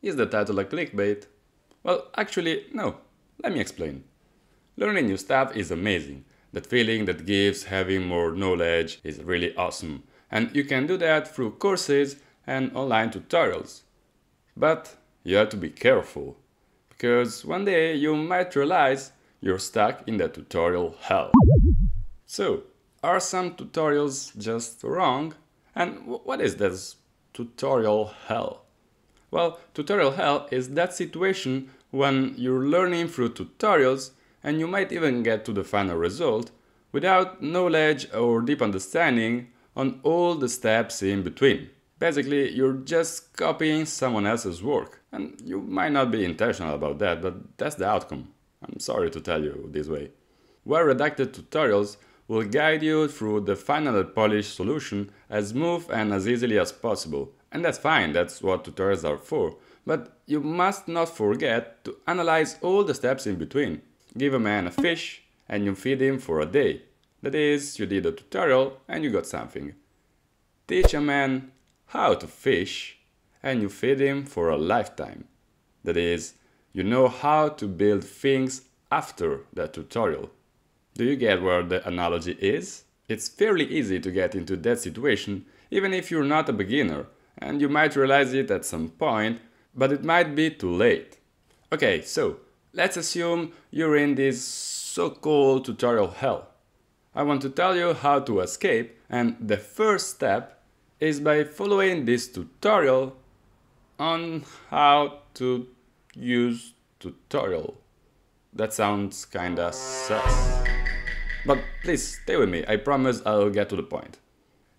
Is the title a clickbait? Well, actually, no. Let me explain. Learning new stuff is amazing. That feeling that gives having more knowledge is really awesome. And you can do that through courses and online tutorials. But you have to be careful. Because one day you might realize you're stuck in the tutorial hell. So, are some tutorials just wrong? And what is this tutorial hell? Well, tutorial hell is that situation when you're learning through tutorials and you might even get to the final result without knowledge or deep understanding on all the steps in between. Basically, you're just copying someone else's work. And you might not be intentional about that, but that's the outcome. I'm sorry to tell you this way. Well-redacted tutorials will guide you through the final polished solution as smooth and as easily as possible. And that's fine, that's what tutorials are for. But you must not forget to analyze all the steps in between. Give a man a fish and you feed him for a day. That is, you did a tutorial and you got something. Teach a man how to fish and you feed him for a lifetime. That is, you know how to build things after the tutorial. Do you get where the analogy is? It's fairly easy to get into that situation even if you're not a beginner and you might realize it at some point, but it might be too late. Okay, so let's assume you're in this so-called tutorial hell. I want to tell you how to escape and the first step is by following this tutorial on how to use tutorial. That sounds kinda sus. But please stay with me, I promise I'll get to the point.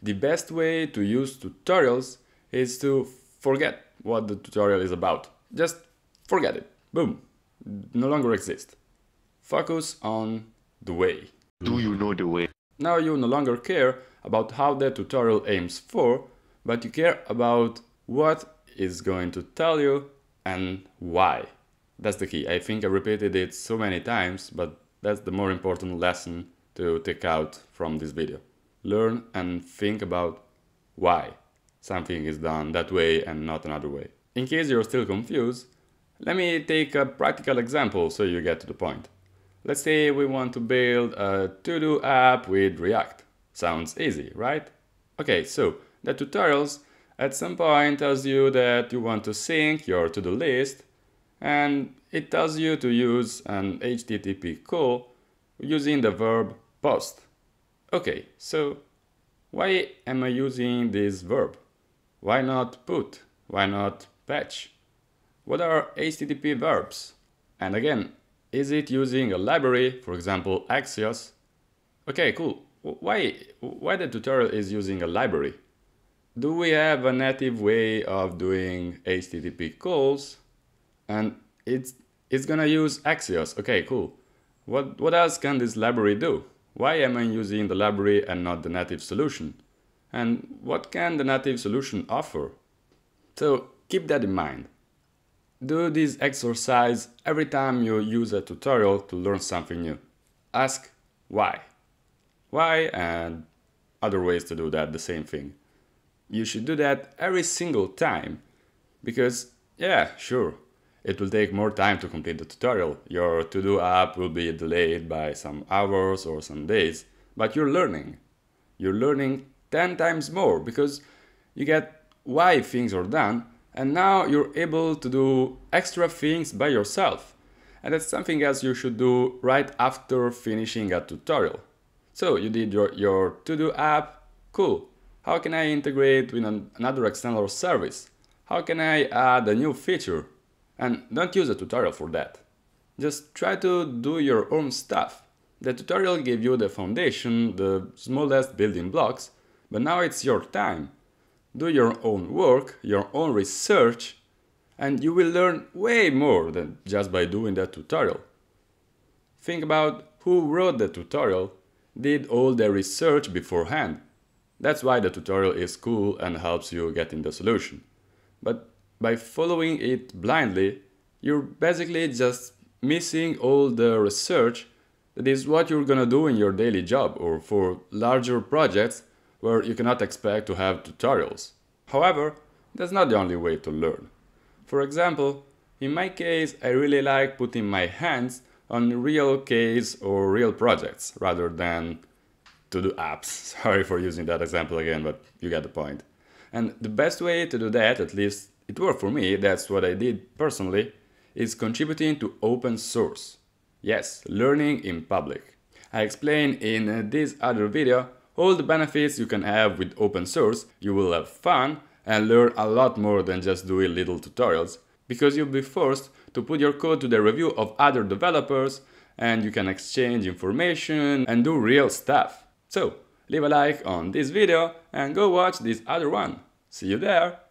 The best way to use tutorials is to forget what the tutorial is about. Just forget it. Boom. No longer exist. Focus on the way. Do you know the way? Now you no longer care about how the tutorial aims for, but you care about what is going to tell you and why. That's the key. I think I repeated it so many times, but that's the more important lesson to take out from this video. Learn and think about why something is done that way and not another way. In case you're still confused, let me take a practical example so you get to the point. Let's say we want to build a to-do app with React. Sounds easy, right? Okay, so the tutorials at some point tells you that you want to sync your to-do list and it tells you to use an HTTP call using the verb post. Okay, so why am I using this verb? Why not put? Why not patch? What are HTTP verbs? And again, is it using a library, for example Axios? Okay, cool. Why, why the tutorial is using a library? Do we have a native way of doing HTTP calls? And it's, it's gonna use Axios. Okay, cool. What, what else can this library do? Why am I using the library and not the native solution? And what can the native solution offer? So keep that in mind. Do this exercise every time you use a tutorial to learn something new. Ask why. Why and other ways to do that, the same thing. You should do that every single time because, yeah, sure, it will take more time to complete the tutorial. Your to-do app will be delayed by some hours or some days, but you're learning. You're learning 10 times more because you get why things are done and now you're able to do extra things by yourself. And that's something else you should do right after finishing a tutorial. So you did your, your to-do app, cool. How can I integrate with an, another external service? How can I add a new feature? And don't use a tutorial for that. Just try to do your own stuff. The tutorial gave you the foundation, the smallest building blocks, but now it's your time do your own work, your own research, and you will learn way more than just by doing that tutorial. Think about who wrote the tutorial, did all the research beforehand. That's why the tutorial is cool and helps you get in the solution. But by following it blindly, you're basically just missing all the research that is what you're gonna do in your daily job or for larger projects where you cannot expect to have tutorials. However, that's not the only way to learn. For example, in my case, I really like putting my hands on real case or real projects rather than to do apps. Sorry for using that example again, but you get the point. And the best way to do that, at least it worked for me, that's what I did personally, is contributing to open source. Yes, learning in public. I explain in this other video all the benefits you can have with open source. You will have fun and learn a lot more than just doing little tutorials, because you'll be forced to put your code to the review of other developers and you can exchange information and do real stuff. So, leave a like on this video and go watch this other one. See you there!